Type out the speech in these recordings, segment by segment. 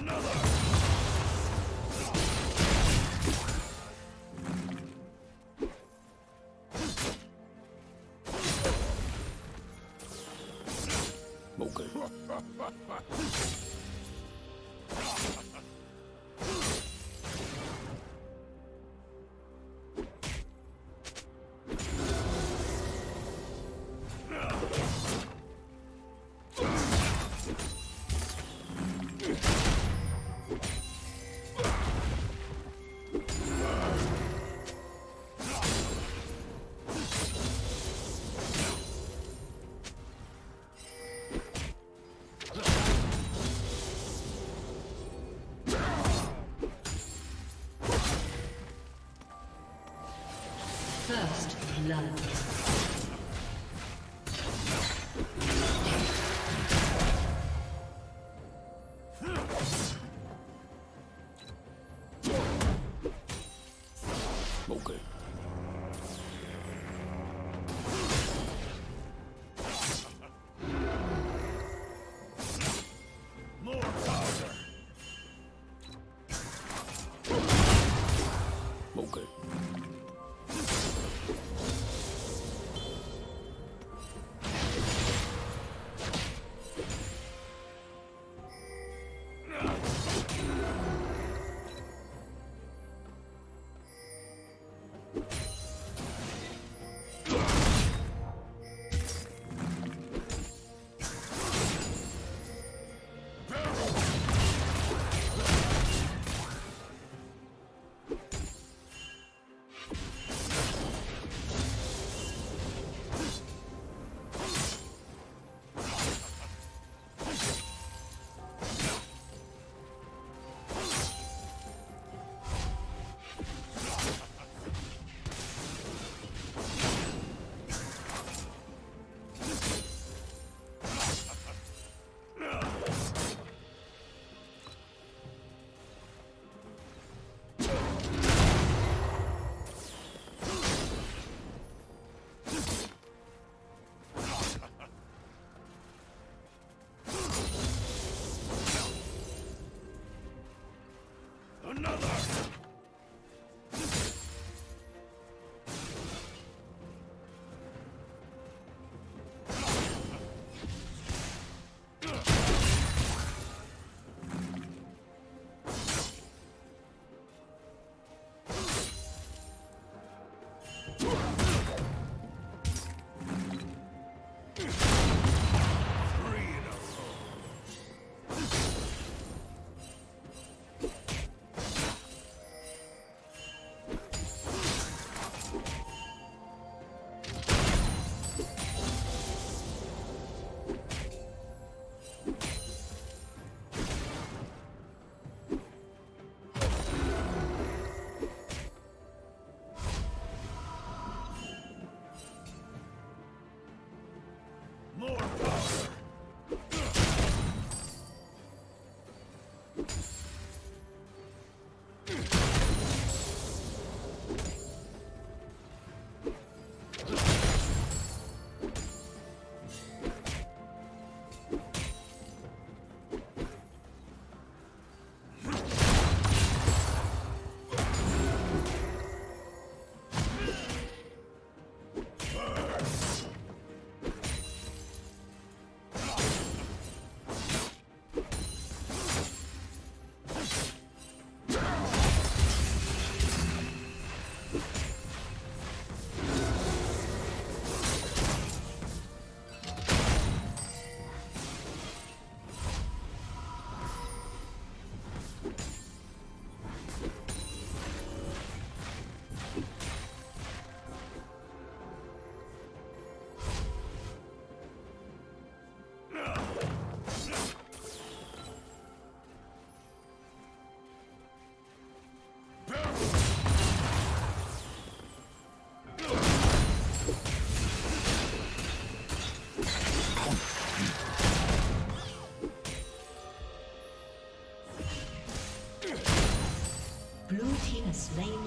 First blood. another!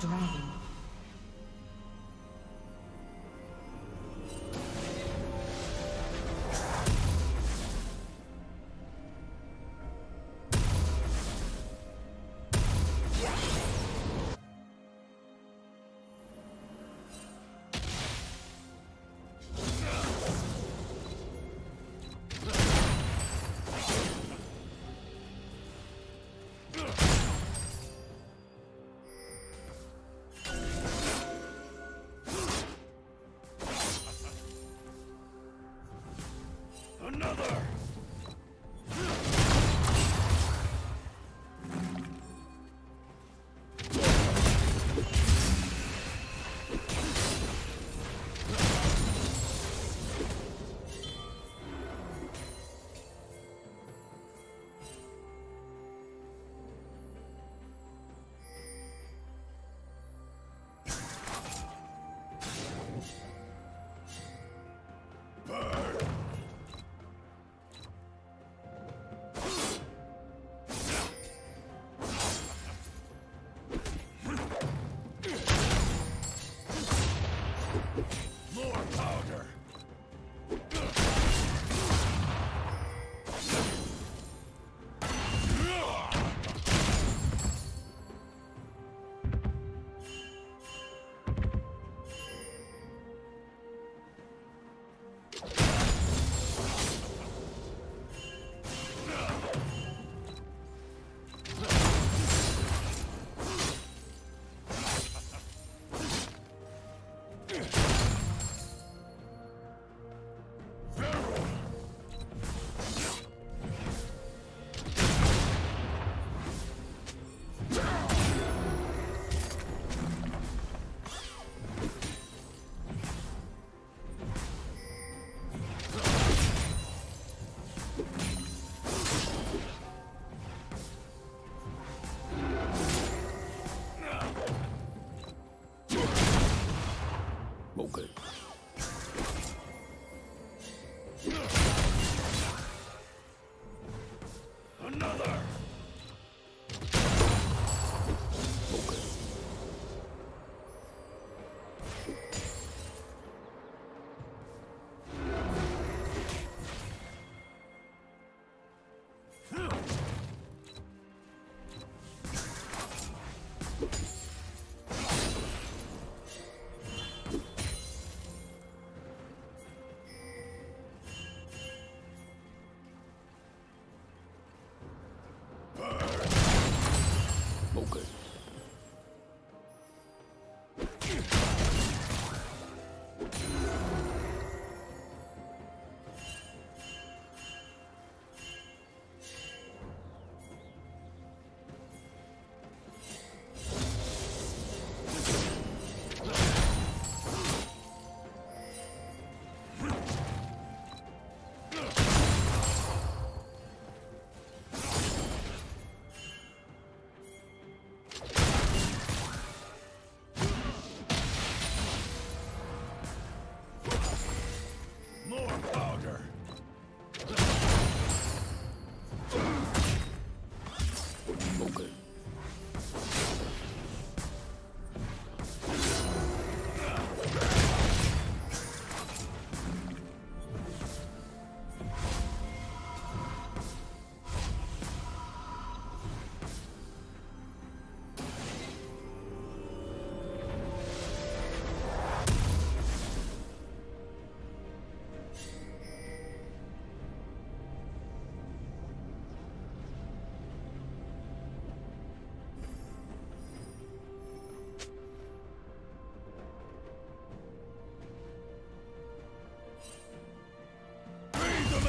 dragon.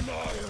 am I?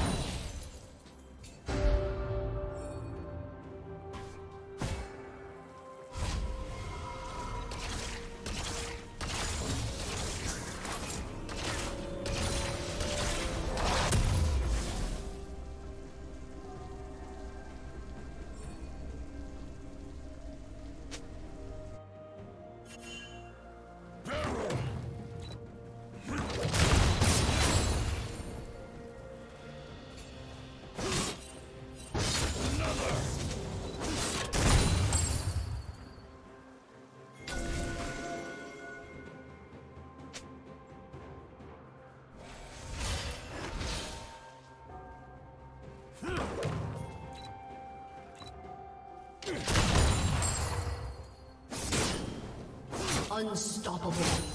Unstoppable.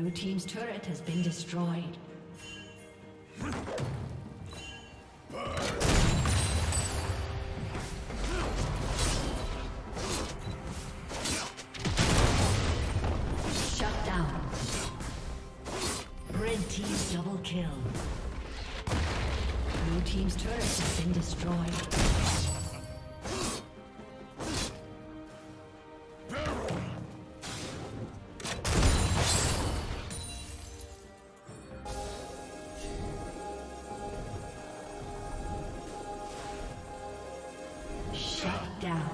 Blue Team's turret has been destroyed. Shut down. Red Team double kill. Blue Team's turret has been destroyed. Down.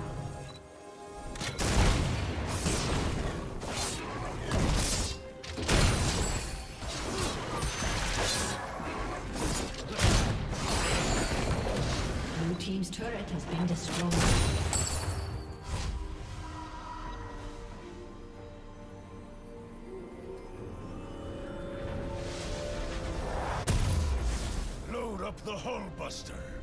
Blue Team's turret has been destroyed. Load up the hull buster.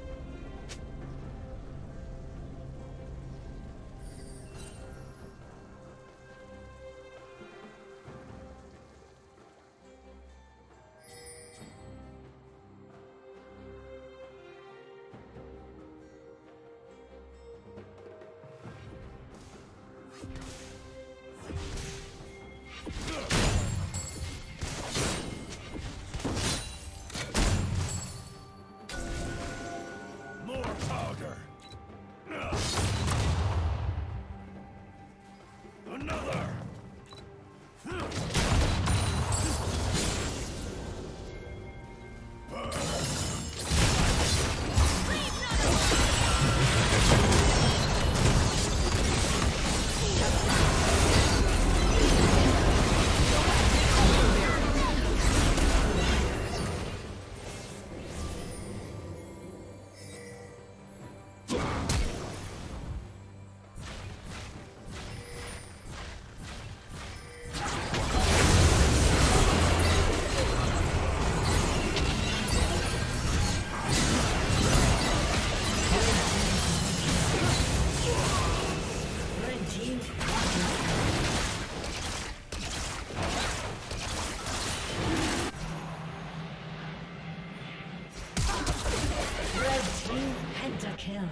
Red team pentakill.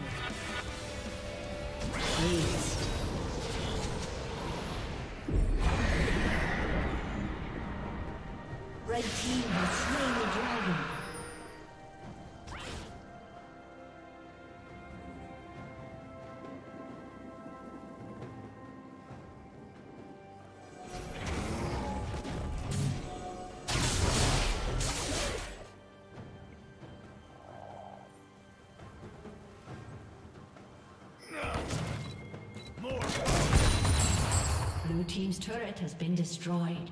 Aced. Red team has slain the dragon. Has been destroyed.